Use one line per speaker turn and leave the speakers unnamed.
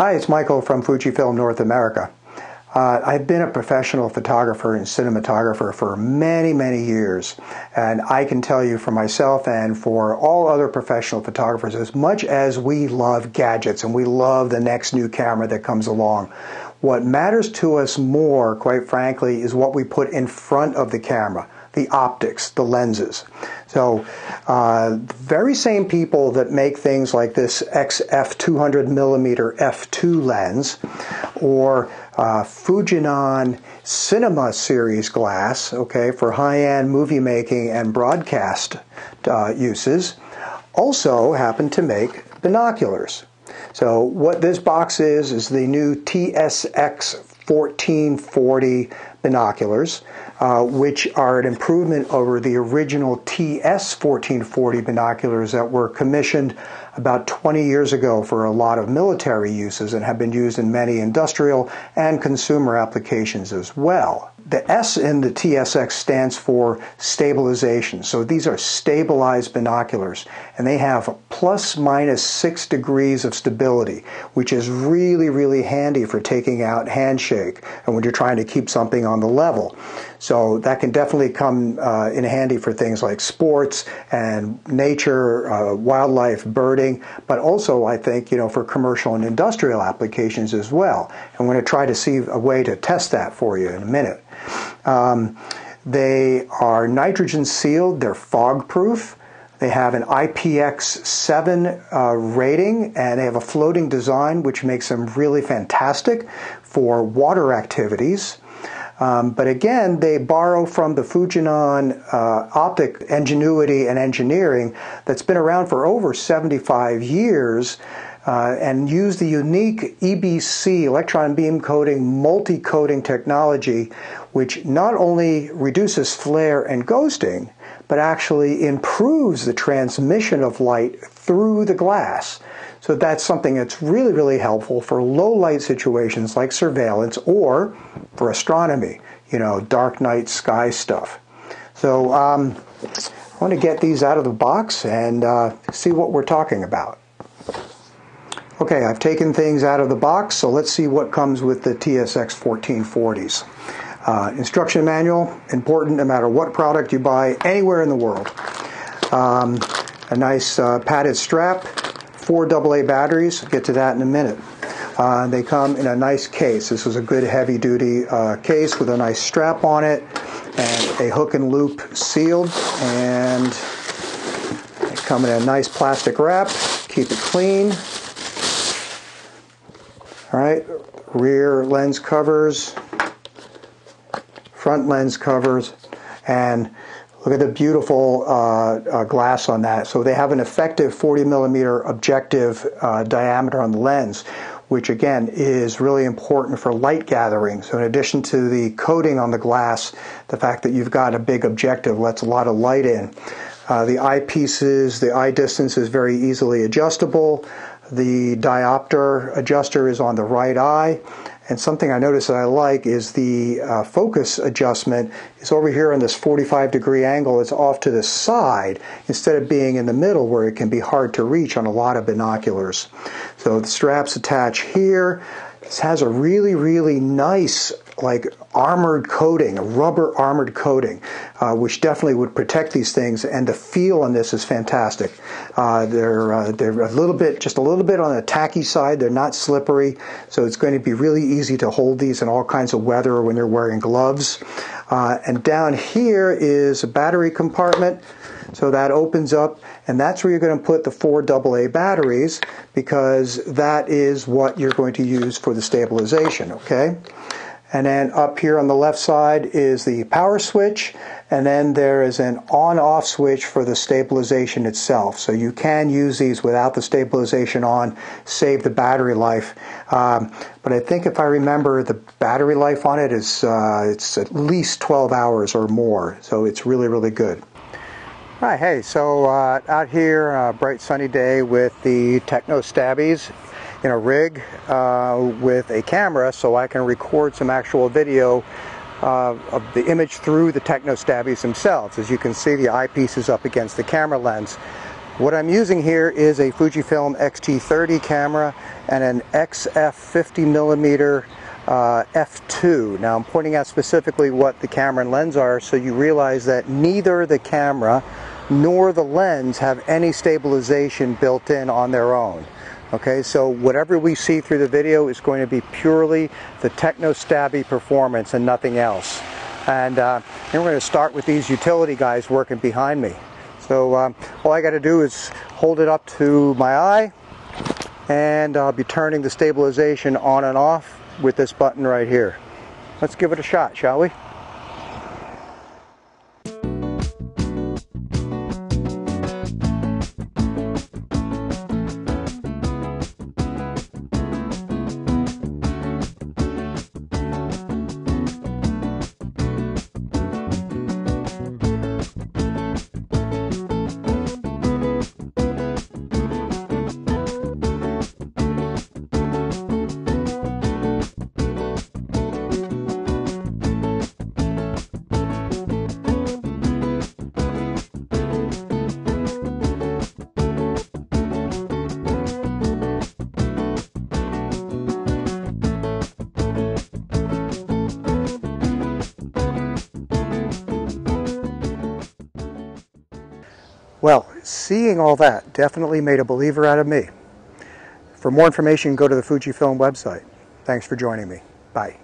Hi, it's Michael from Fujifilm North America. Uh, I've been a professional photographer and cinematographer for many, many years, and I can tell you for myself and for all other professional photographers, as much as we love gadgets and we love the next new camera that comes along, what matters to us more, quite frankly, is what we put in front of the camera the optics, the lenses. So, uh, very same people that make things like this XF 200 millimeter f2 lens or uh, Fujinon Cinema Series glass, okay, for high-end movie making and broadcast uh, uses, also happen to make binoculars. So what this box is is the new TSX 1440 binoculars uh, which are an improvement over the original TS 1440 binoculars that were commissioned about 20 years ago for a lot of military uses and have been used in many industrial and consumer applications as well. The S in the TSX stands for stabilization. So these are stabilized binoculars and they have plus minus six degrees of stability, which is really, really handy for taking out handshake and when you're trying to keep something on the level. So that can definitely come uh, in handy for things like sports and nature, uh, wildlife, birding, but also I think, you know, for commercial and industrial applications as well. I'm going to try to see a way to test that for you in a minute. Um, they are nitrogen sealed, they're fog proof. They have an IPX7 uh, rating and they have a floating design which makes them really fantastic for water activities. Um, but again, they borrow from the Fujinon uh, optic ingenuity and engineering that's been around for over 75 years uh, and use the unique EBC, electron beam coating, multi coating technology, which not only reduces flare and ghosting, but actually improves the transmission of light through the glass. So that's something that's really, really helpful for low light situations like surveillance or for astronomy, you know, dark night sky stuff. So um, I want to get these out of the box and uh, see what we're talking about. Okay, I've taken things out of the box, so let's see what comes with the TSX 1440s. Uh, instruction manual, important no matter what product you buy anywhere in the world. Um, a nice uh, padded strap, four AA batteries, get to that in a minute. Uh, they come in a nice case. This is a good heavy duty uh, case with a nice strap on it and a hook and loop sealed and they come in a nice plastic wrap. Keep it clean. All right, rear lens covers, front lens covers, and look at the beautiful uh, uh, glass on that. So they have an effective 40 millimeter objective uh, diameter on the lens, which again is really important for light gathering. So in addition to the coating on the glass, the fact that you've got a big objective lets a lot of light in. Uh, the eyepieces, the eye distance is very easily adjustable. The diopter adjuster is on the right eye. And something I notice that I like is the uh, focus adjustment is over here on this 45 degree angle. It's off to the side instead of being in the middle where it can be hard to reach on a lot of binoculars. So the straps attach here. This has a really, really nice like armored coating, a rubber armored coating, uh, which definitely would protect these things. And the feel on this is fantastic. Uh, they're uh, they're a little bit, just a little bit on the tacky side. They're not slippery, so it's going to be really easy to hold these in all kinds of weather when you're wearing gloves. Uh, and down here is a battery compartment. So that opens up, and that's where you're going to put the four AA batteries because that is what you're going to use for the stabilization, okay? And then up here on the left side is the power switch, and then there is an on-off switch for the stabilization itself. So you can use these without the stabilization on, save the battery life. Um, but I think if I remember, the battery life on it is uh, it's at least 12 hours or more. So it's really, really good. Hi, hey, so uh, out here, a bright sunny day with the Techno-Stabis in a rig uh, with a camera so I can record some actual video uh, of the image through the Techno-Stabis themselves. As you can see, the eyepiece is up against the camera lens. What I'm using here is a Fujifilm X-T30 camera and an XF 50 millimeter uh, f2. Now I'm pointing out specifically what the camera and lens are so you realize that neither the camera nor the lens have any stabilization built in on their own. Okay, so whatever we see through the video is going to be purely the Techno-Stabi performance and nothing else. And uh, we're going to start with these utility guys working behind me. So um, all I got to do is hold it up to my eye and I'll be turning the stabilization on and off with this button right here. Let's give it a shot, shall we? Well, seeing all that definitely made a believer out of me. For more information, go to the Fujifilm website. Thanks for joining me. Bye.